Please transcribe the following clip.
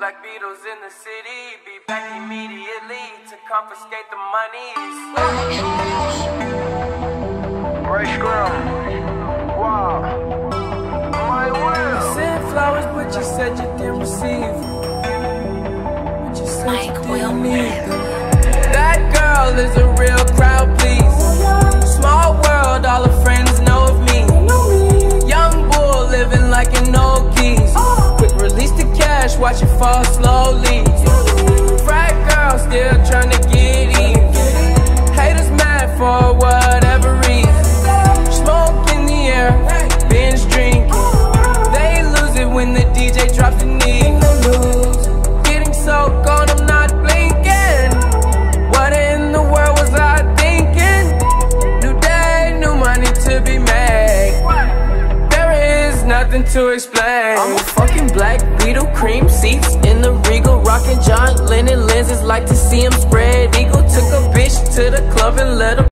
Black Beatles in the city, be back immediately to confiscate the monies. Ray Scrum. Wow. My will. Sent flowers, but you said you didn't receive. But you said Mike you didn't need them. That girl is a fall slowly. Frat girl still trying to get even. Haters mad for whatever reason. Smoke in the air, binge drinking. They lose it when the DJ drops the knee. nothing to explain. I'm a fucking black beetle, cream seats in the regal, rocking John Lennon lenses, like to see him.